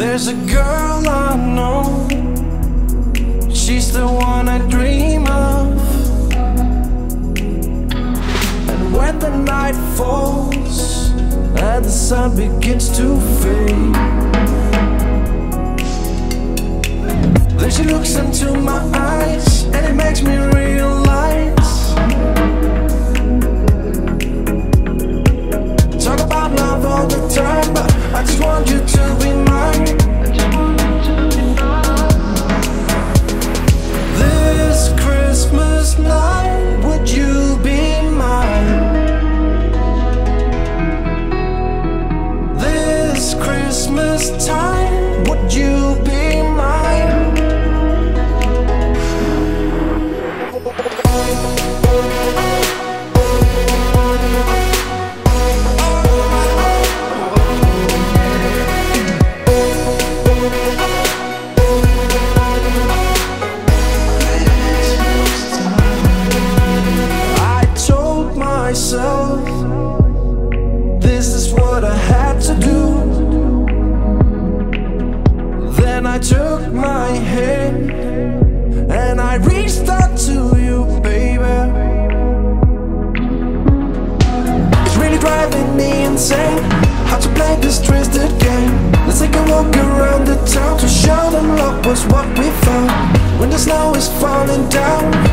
There's a girl I know, she's the one I dream of. And when the night falls and the sun begins to fade, then she looks into my eyes and it makes me realize. Christmas time, would you be took my hand and I reached out to you, baby. It's really driving me insane how to play this twisted game. Let's take a walk around the town to show them love was what we found. When the snow is falling down.